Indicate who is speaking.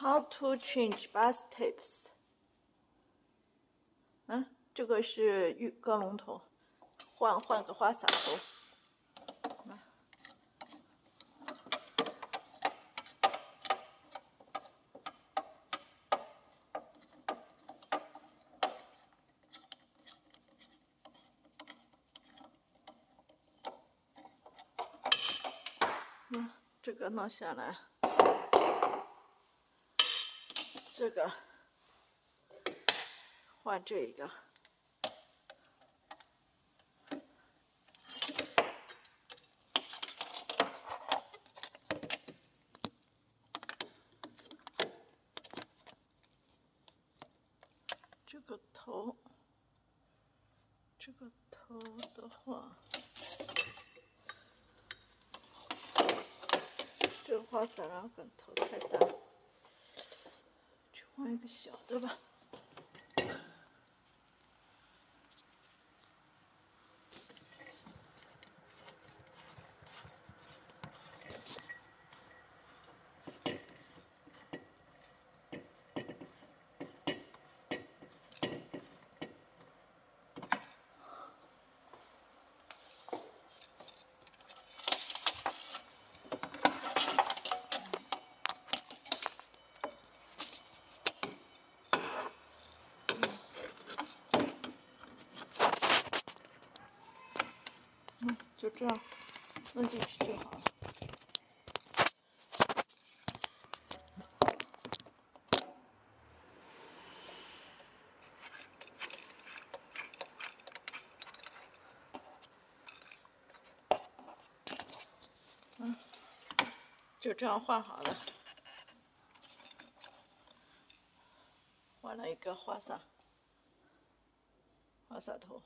Speaker 1: How to change bus tips？嗯，这个是浴缸龙头，换换个花洒头。嗯，这个弄下来。这个换这一个，这个头，这个头的话，这个花洒然后跟头太大。换一个小的吧。就这样弄进去就好了。嗯，就这样换好了，换了一个花洒，花洒头。